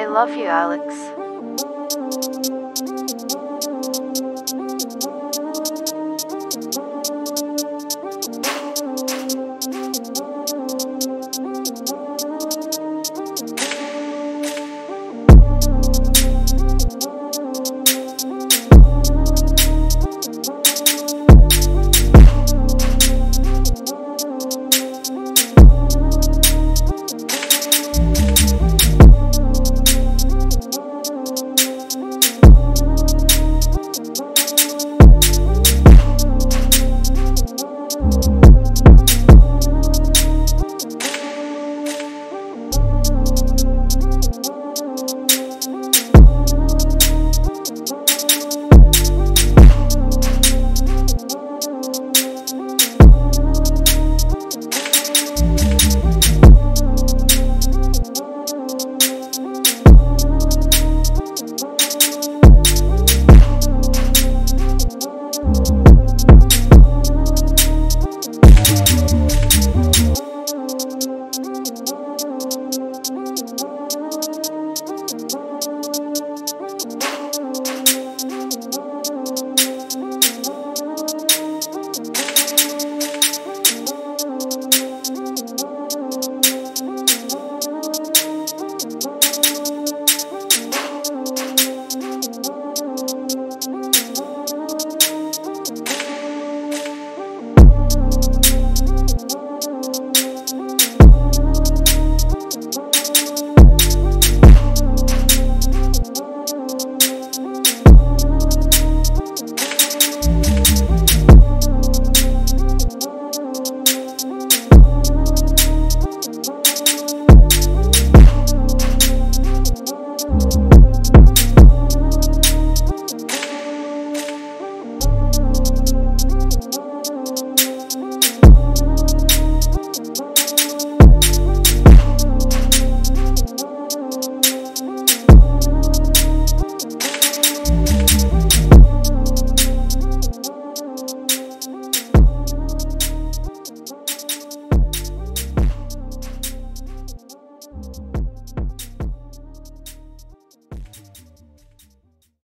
I love you, Alex.